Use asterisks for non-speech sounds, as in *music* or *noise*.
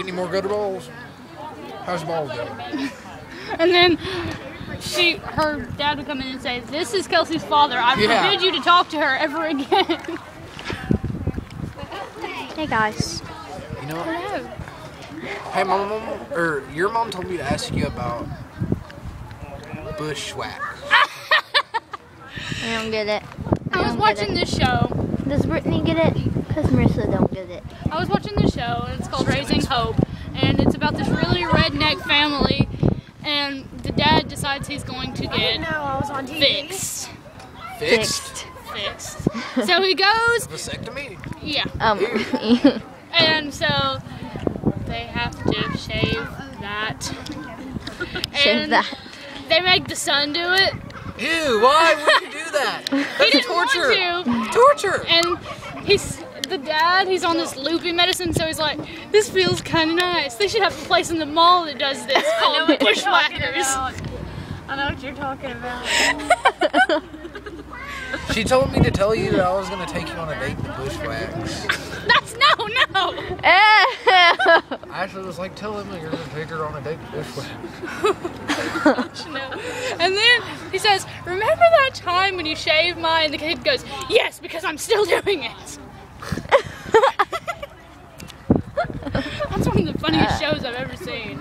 Get any more gutter balls? How's the balls going? *laughs* And then she, her dad would come in and say, "This is Kelsey's father. I Yeah. forbid you to talk to her ever again." *laughs* Hey guys. You know what? Hello. Hey, my mom, or er, your mom told me to ask you about bushwhack. *laughs* I don't get it. I was watching this show. Does Brittney get it? Because Marisa don't get it. I was watching this show, and it's called Raising Hope, and it's about this really redneck family, and the dad decides he's going to get I was on TV. fixed. Fixed. Fixed. So he goes, Vasectomy. yeah, Um, *laughs* and so they have to shave that. shave And that. They make the son do it. Ew, why would you do that? That's didn't want torture. to. Torture. And he's the dad. He's on this loopy medicine, so he's like, "This feels kind of nice. They should have a place in the mall that does this *laughs* called Bushwhackers." I know what you're talking about. *laughs* She told me to tell you that I was gonna take you on a date to bushwhacks. *laughs* That's no, no. I actually was like, tell him that you're gonna take her on a date to bushwhacks. *laughs* And then he says, "Remember that time when you shaved my?" And the kid goes, "Yes, because I'm still *laughs* doing it." *laughs* That's one of the funniest shows I've ever seen.